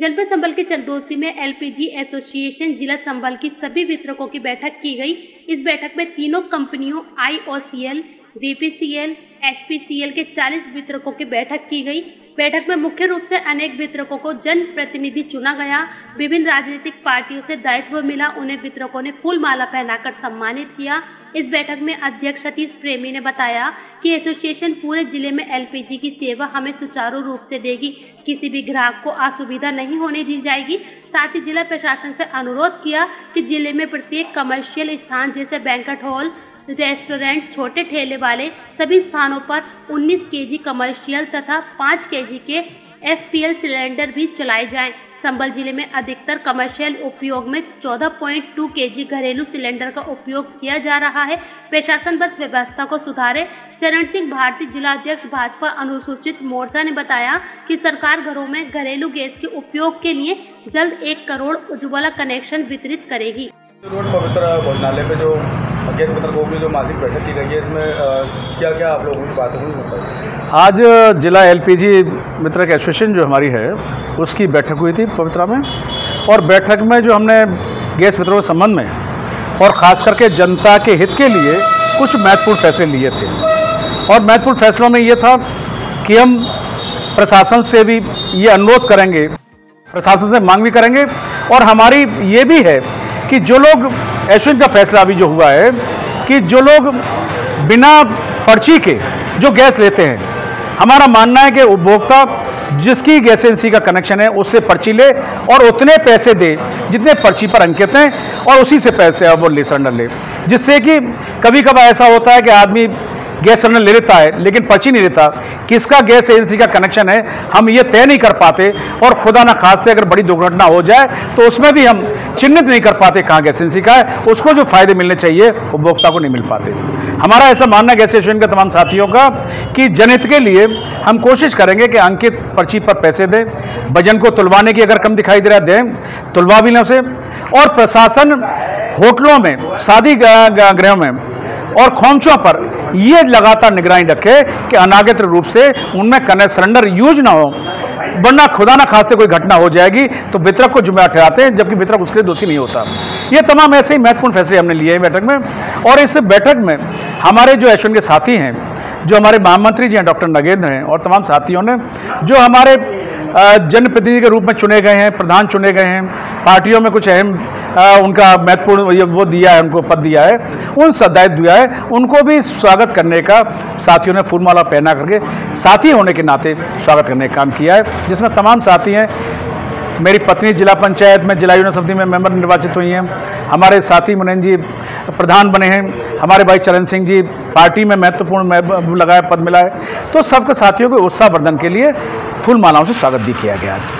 जनपद संबल के चंदोसी में एलपीजी एसोसिएशन जिला संबल की सभी वितरकों की बैठक की गई। इस बैठक में तीनों कंपनियों आईओसीएल बीपीसीएल, एचपीसीएल के 40 वितरकों की बैठक की गई। बैठक में मुख्य रूप से अनेक वितरकों को जन प्रतिनिधि चुना गया। विभिन्न राजनीतिक पार्टियों से दायित्व मिला। उन्हें वितरकों ने फूल माला पहनाकर सम्मानित किया। इस बैठक में अध्यक्ष सतीश प्रेमी ने बताया कि एसोसिएशन पूरे ज़िले में एलपीजी की सेवा हमें सुचारू रूप से देगी। किसी भी ग्राहक को असुविधा नहीं होने दी जाएगी। साथ ही जिला प्रशासन से अनुरोध किया कि ज़िले में प्रत्येक कमर्शियल स्थान जैसे बैंकट हॉल रेस्टोरेंट, छोटे ठेले वाले सभी स्थानों पर 19 केजी कमर्शियल तथा 5 केजी के एफपीएल सिलेंडर भी चलाए जाएँ। संबल ज़िले में अधिकतर कमर्शियल उपयोग में 14.2 केजी घरेलू सिलेंडर का उपयोग किया जा रहा है। प्रशासन बस व्यवस्था को सुधारे। चरण सिंह भारती जिलाध्यक्ष भाजपा अनुसूचित मोर्चा ने बताया कि सरकार घरों में घरेलू गैस के उपयोग के लिए जल्द एक करोड़ उज्ज्वला कनेक्शन वितरित करेगी। रोड पवित्र भोजनालय पे जो गैस वितरकों की जो मासिक बैठक की गई है, इसमें क्या क्या आप लोगों की बात हुई? आज जिला एलपीजी मित्रक एसोसिएशन जो हमारी है, उसकी बैठक हुई थी पवित्रा में। और बैठक में जो हमने गैस वितरण के संबंध में, और ख़ास करके जनता के हित के लिए कुछ महत्वपूर्ण फैसले लिए थे। और महत्वपूर्ण फैसलों में ये था कि हम प्रशासन से भी ये अनुरोध करेंगे, प्रशासन से मांग भी करेंगे, और हमारी ये भी है कि जो लोग एसओ का फैसला अभी जो हुआ है, कि जो लोग बिना पर्ची के जो गैस लेते हैं, हमारा मानना है कि उपभोक्ता जिसकी गैस एजेंसी का कनेक्शन है, उससे पर्ची ले और उतने पैसे दे जितने पर्ची पर अंकित हैं और उसी से पैसे अब वो ले सिलेंडर ले। जिससे कि कभी कभार ऐसा होता है कि आदमी गैस सिलेंडर ले लेता है, लेकिन पर्ची नहीं लेता किसका गैस एजेंसी का कनेक्शन है, हम ये तय नहीं कर पाते और खुदा ना खास्ते अगर बड़ी दुर्घटना हो जाए तो उसमें भी हम चिन्हित नहीं कर पाते कहाँ गैस एजेंसी का है। उसको जो फ़ायदे मिलने चाहिए, उपभोक्ता को नहीं मिल पाते। हमारा ऐसा मानना है गैस एसोसिएशन के तमाम साथियों का कि जनहित के लिए हम कोशिश करेंगे कि अंकित पर्ची पर पैसे दें, वज़न को तुलवाने की अगर कम दिखाई दे रहा है, दें, तुलवा भी लें उसे। और प्रशासन होटलों में शादी गृहों में और खोमचों पर ये लगातार निगरानी रखे कि अनागत रूप से उनमें कनेक्ट सिलेंडर यूज़ ना हो। वरना खुदा ना खासते कोई घटना हो जाएगी तो वितरक को जिम्मेदार ठहराते हैं, जबकि वितरक उसके लिए दोषी नहीं होता। ये तमाम ऐसे ही महत्वपूर्ण फैसले हमने लिए हैं बैठक में। और इस बैठक में हमारे जो एशोन के साथी हैं, जो हमारे महामंत्री जी हैं, डॉक्टर नगेंद्र हैं, और तमाम साथियों ने, जो हमारे जनप्रतिनिधि के रूप में चुने गए हैं, प्रधान चुने गए हैं। पार्टियों में कुछ अहम उनका महत्वपूर्ण वो दिया है, उनको पद दिया है, उन दायित्व दिया है, उनको भी स्वागत करने का साथियों ने फूलमाला पहना करके, साथी होने के नाते स्वागत करने का काम किया है, जिसमें तमाम साथी हैं। मेरी पत्नी जिला पंचायत में, जिला यूनियन समिति में मेंबर निर्वाचित हुई हैं। हमारे साथी मुनैन जी प्रधान बने हैं, हमारे भाई चरण सिंह जी, पार्टी में महत्वपूर्ण लगाया, पद मिला है। तो सबके साथियों के उत्साहवर्धन के लिए फूल मालाओं से स्वागत भी किया गया आज।